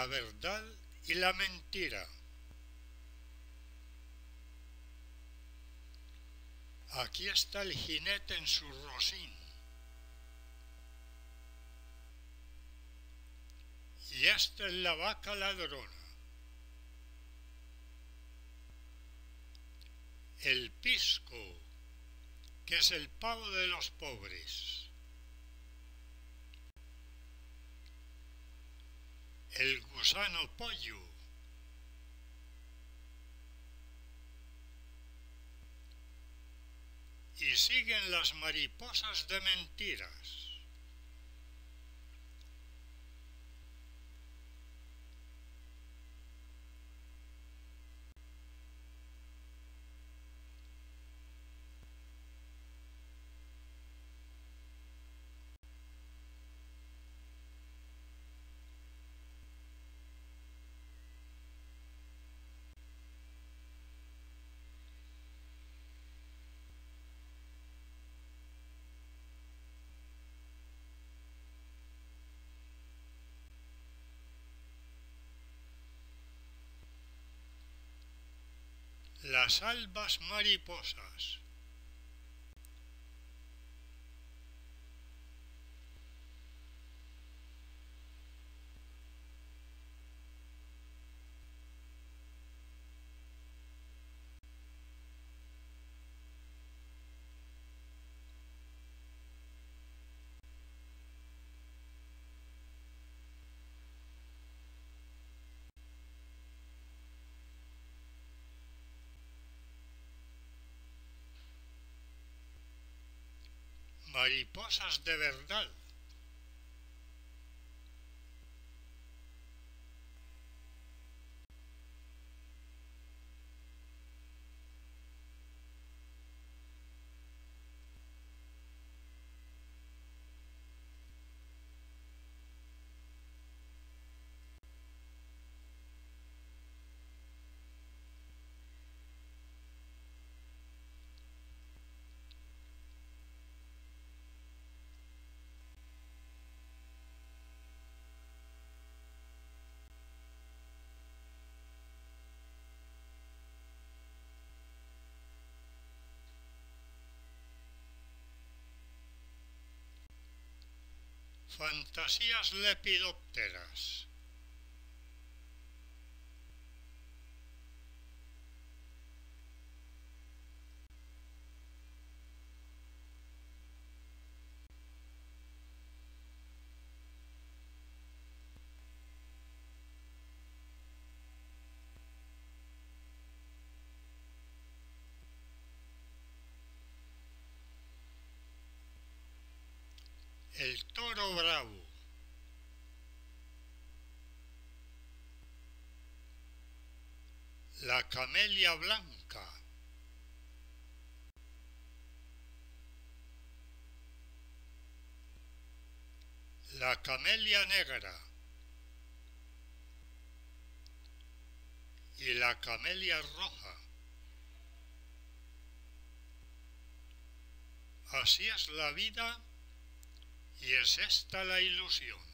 la verdad y la mentira. Aquí está el jinete en su rosín. Y esta es la vaca ladrona. El pisco, que es el pavo de los pobres. El gusano pollo. Y siguen las mariposas de mentiras. Las albas mariposas. Mariposas de verdad. Fantasías lepidópteras. El toro La camelia blanca. La camelia negra. Y la camelia roja. Así es la vida es esta la ilusión.